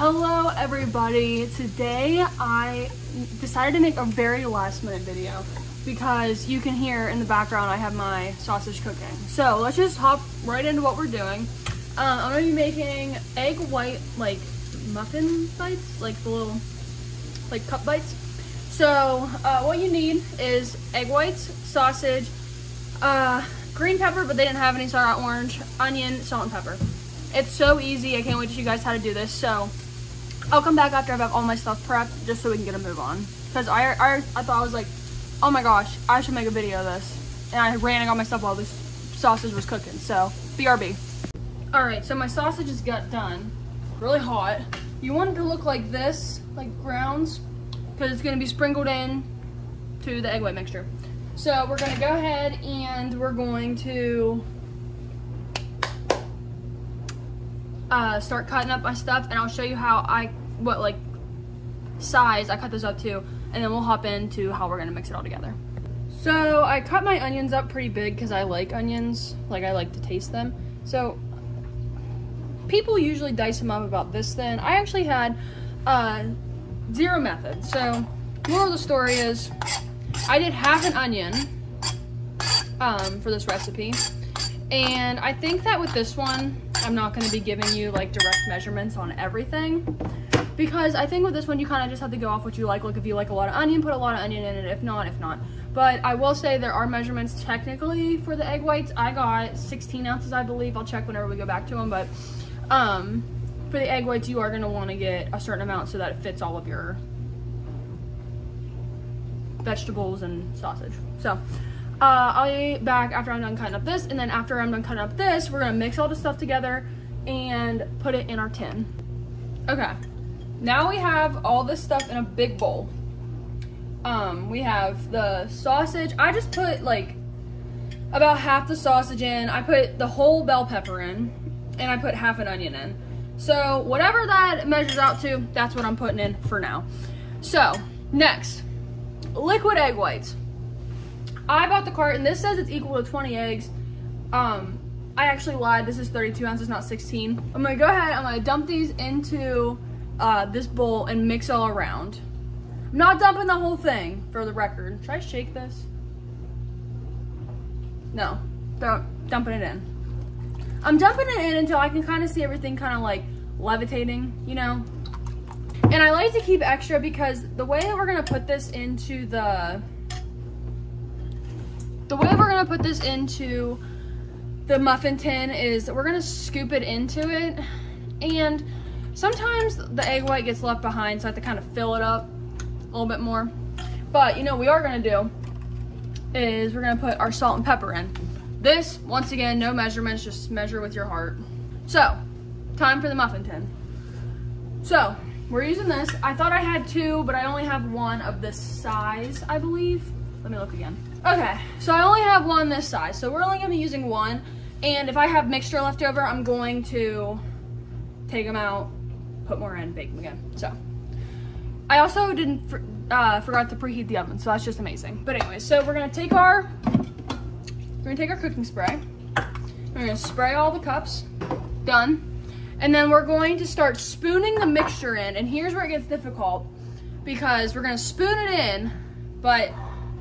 Hello everybody. Today I decided to make a very last minute video because you can hear in the background I have my sausage cooking. So let's just hop right into what we're doing. Um, I'm gonna be making egg white like muffin bites, like the little like cup bites. So uh, what you need is egg whites, sausage, uh, green pepper, but they didn't have any, so I got orange, onion, salt, and pepper. It's so easy. I can't wait to show you guys how to do this. So I'll come back after I have all my stuff prepped, just so we can get a move on. Because I, I, I thought I was like, oh my gosh, I should make a video of this. And I ran and got my stuff while this sausage was cooking. So BRB. All right, so my sausage has got done. Really hot. You want it to look like this, like grounds, because it's gonna be sprinkled in to the egg white mixture. So we're gonna go ahead and we're going to uh, start cutting up my stuff and I'll show you how I, what like size I cut this up to and then we'll hop into how we're gonna mix it all together. So I cut my onions up pretty big because I like onions, like I like to taste them. So people usually dice them up about this thin. I actually had uh, zero method. So moral of the story is I did half an onion um, for this recipe. And I think that with this one, I'm not gonna be giving you like direct measurements on everything because I think with this one, you kind of just have to go off what you like. Like if you like a lot of onion, put a lot of onion in it. If not, if not. But I will say there are measurements technically for the egg whites. I got 16 ounces, I believe. I'll check whenever we go back to them. But um, for the egg whites, you are gonna wanna get a certain amount so that it fits all of your vegetables and sausage. So uh, I'll be back after I'm done cutting up this, and then after I'm done cutting up this, we're gonna mix all the stuff together and put it in our tin. Okay, now we have all this stuff in a big bowl. Um, we have the sausage. I just put like about half the sausage in. I put the whole bell pepper in, and I put half an onion in. So whatever that measures out to, that's what I'm putting in for now. So next, liquid egg whites. I bought the carton. This says it's equal to 20 eggs. Um, I actually lied. This is 32 ounces, not 16. I'm gonna go ahead. I'm gonna dump these into uh, this bowl and mix all around. I'm not dumping the whole thing, for the record. Should I shake this? No, don't dumping it in. I'm dumping it in until I can kind of see everything kind of like levitating, you know? And I like to keep extra because the way that we're gonna put this into the, the way we're gonna put this into the muffin tin is we're gonna scoop it into it. And sometimes the egg white gets left behind, so I have to kind of fill it up a little bit more. But you know what we are gonna do is we're gonna put our salt and pepper in. This, once again, no measurements, just measure with your heart. So, time for the muffin tin. So, we're using this. I thought I had two, but I only have one of this size, I believe. Let me look again. Okay, so I only have one this size. So we're only gonna be using one. And if I have mixture left over, I'm going to take them out, put more in, bake them again. So, I also didn't, uh, forgot to preheat the oven, so that's just amazing. But anyway, so we're gonna take our, we're gonna take our cooking spray. We're gonna spray all the cups, done. And then we're going to start spooning the mixture in. And here's where it gets difficult because we're gonna spoon it in, but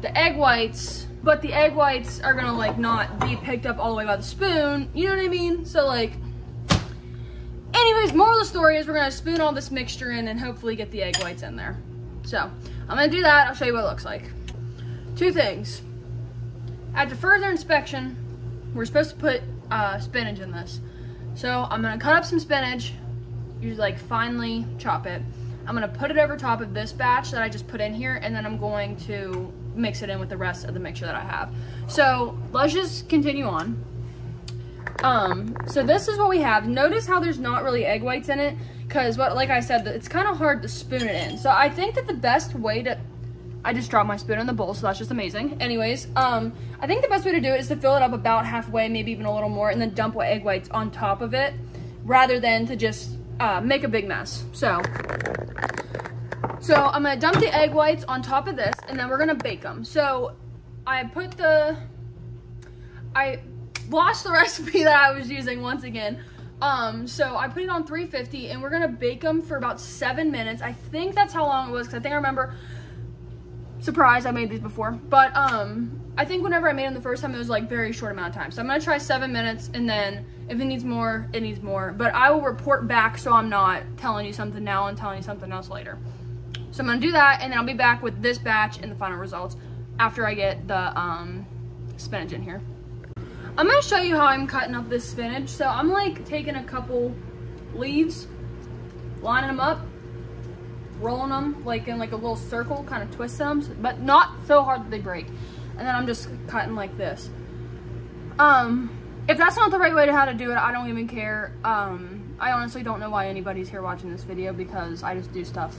the egg whites, but the egg whites are gonna like not be picked up all the way by the spoon. You know what I mean? So like, anyways, moral of the story is we're gonna spoon all this mixture in and hopefully get the egg whites in there. So I'm gonna do that. I'll show you what it looks like. Two things. After further inspection, we're supposed to put uh, spinach in this. So I'm gonna cut up some spinach, you like finely chop it. I'm gonna put it over top of this batch that I just put in here, and then I'm going to mix it in with the rest of the mixture that I have. So let's just continue on. Um, so this is what we have. Notice how there's not really egg whites in it, because what, like I said, it's kind of hard to spoon it in. So I think that the best way to, I just dropped my spoon in the bowl, so that's just amazing. Anyways, um, I think the best way to do it is to fill it up about halfway, maybe even a little more, and then dump egg whites on top of it, rather than to just uh, make a big mess. So, so I'm gonna dump the egg whites on top of this, and then we're gonna bake them. So I put the, I lost the recipe that I was using once again, Um, so I put it on 350 and we're gonna bake them for about seven minutes. I think that's how long it was because I think I remember, surprise, I made these before. But um, I think whenever I made them the first time, it was like very short amount of time. So I'm gonna try seven minutes and then if it needs more, it needs more. But I will report back so I'm not telling you something now and telling you something else later. So I'm gonna do that and then I'll be back with this batch and the final results after I get the um, spinach in here. I'm gonna show you how I'm cutting up this spinach. So I'm like taking a couple leaves, lining them up, rolling them like in like a little circle, kind of twist them, but not so hard that they break. And then I'm just cutting like this. Um, if that's not the right way to how to do it, I don't even care. Um, I honestly don't know why anybody's here watching this video because I just do stuff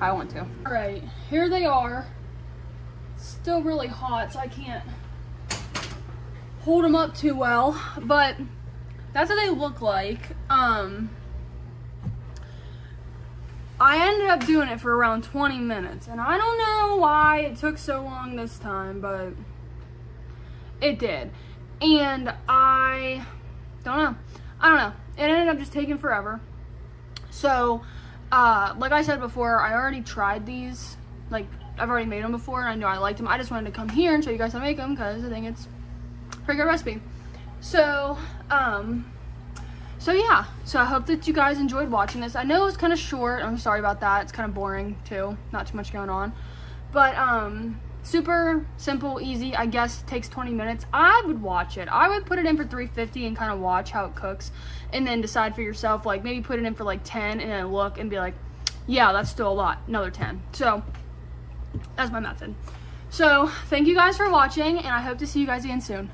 I want to. All right, here they are. Still really hot, so I can't hold them up too well, but that's what they look like. Um, I ended up doing it for around 20 minutes, and I don't know why it took so long this time, but it did. And I don't know. I don't know. It ended up just taking forever. So, uh, like I said before, I already tried these. Like, I've already made them before, and I know I liked them. I just wanted to come here and show you guys how to make them, because I think it's pretty good recipe. So, um, so yeah. So I hope that you guys enjoyed watching this. I know it was kind of short. I'm sorry about that. It's kind of boring too. Not too much going on. But, um, super simple, easy. I guess takes 20 minutes. I would watch it. I would put it in for 350 and kind of watch how it cooks. And then decide for yourself, like maybe put it in for like 10 and then look and be like, yeah, that's still a lot. Another 10. So, that's my method. So, thank you guys for watching, and I hope to see you guys again soon.